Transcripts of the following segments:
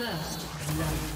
First blood.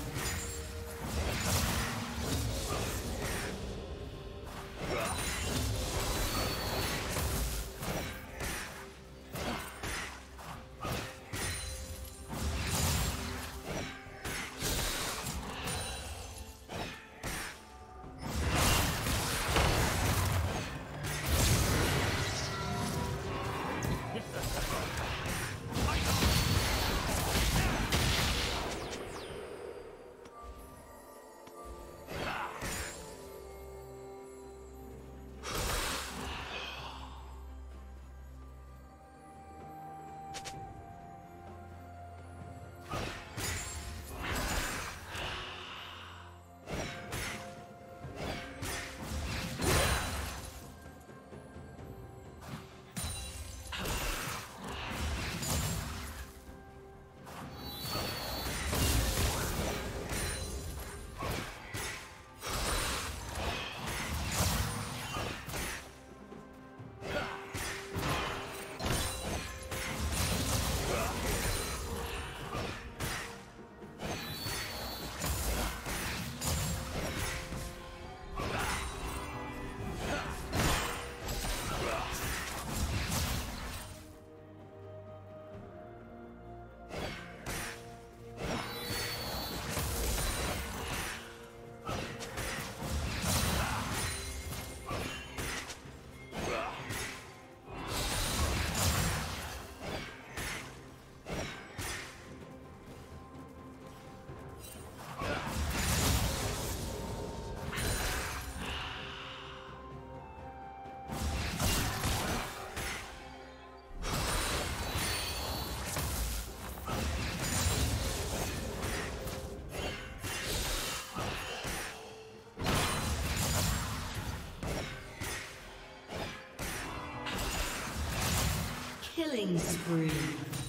Killing spree.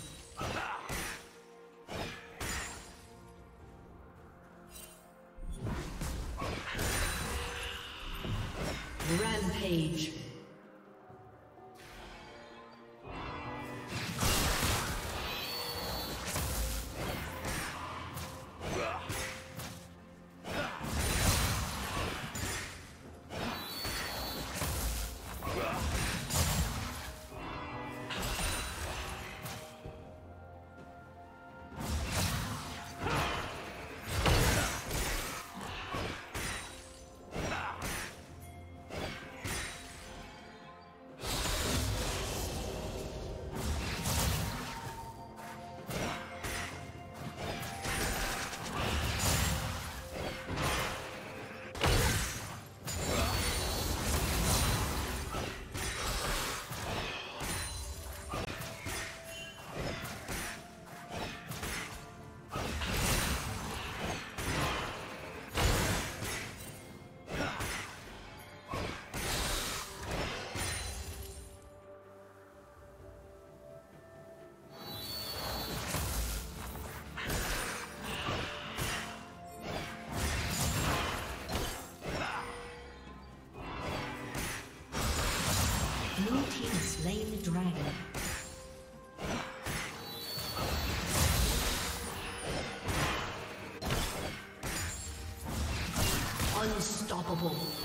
Unstoppable.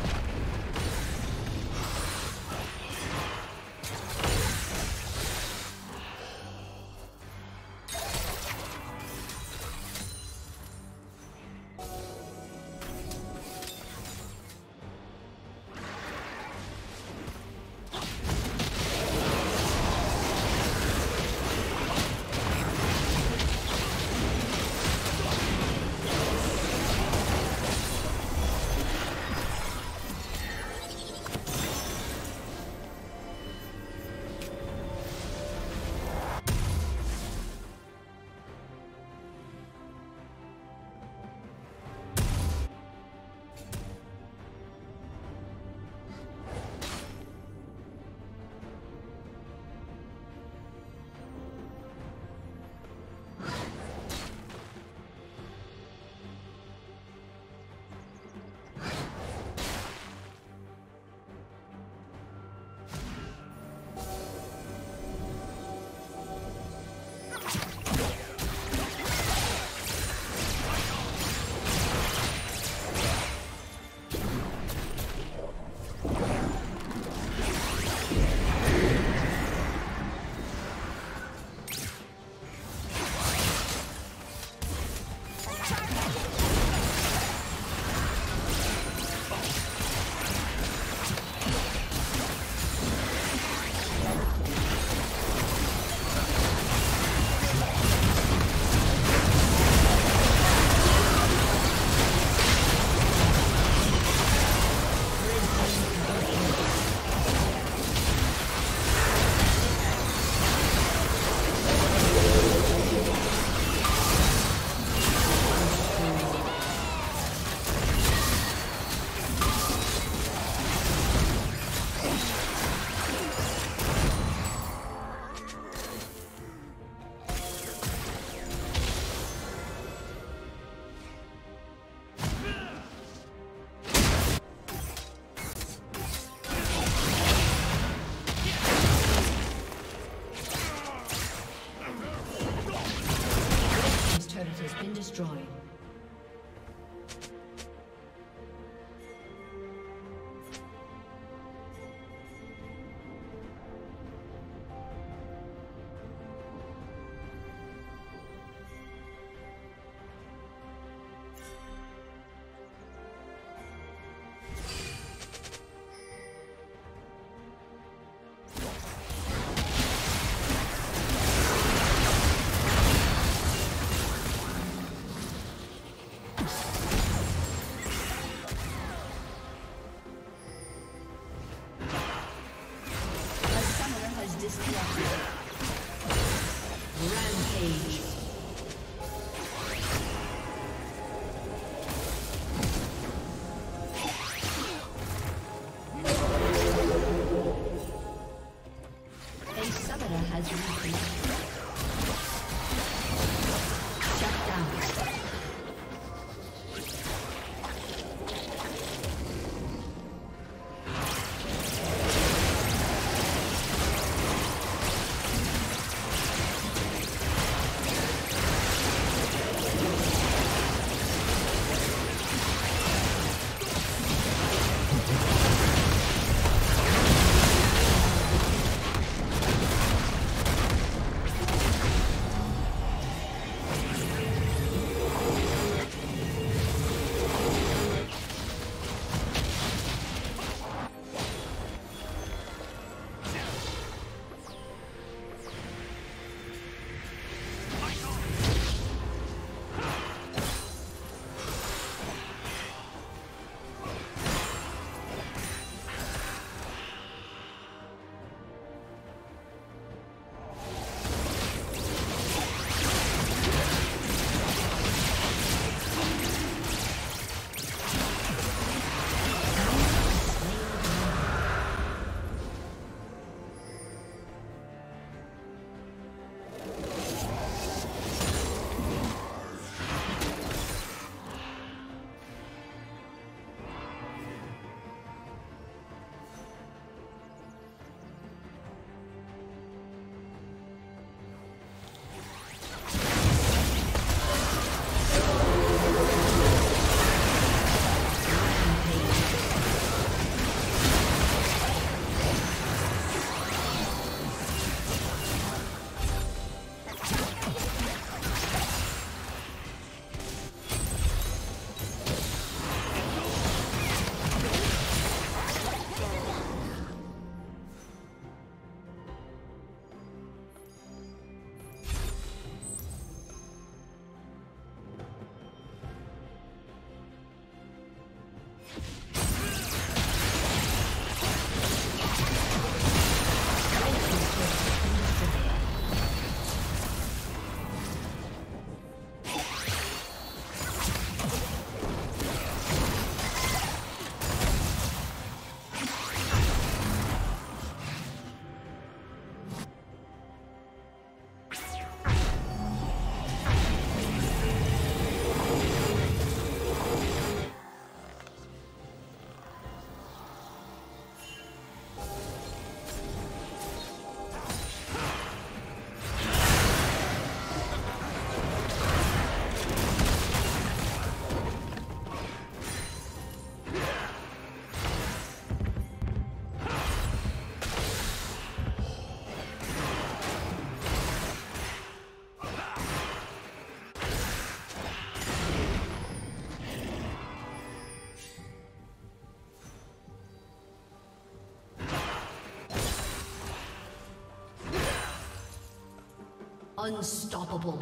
Unstoppable.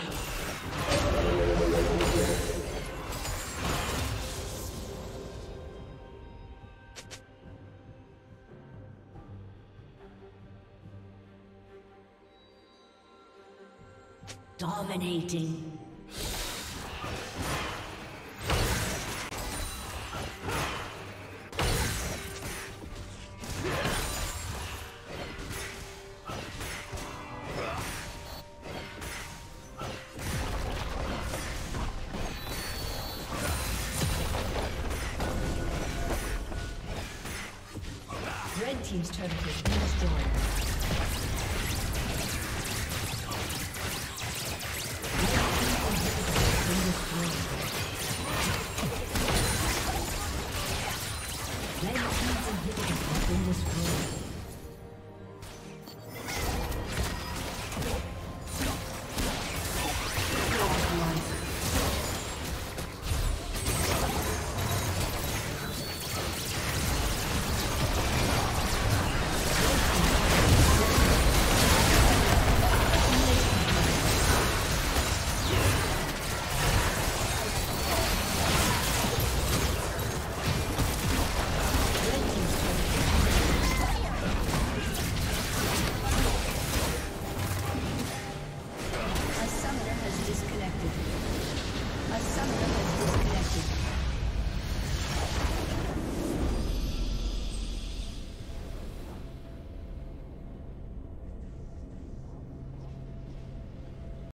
Dominating.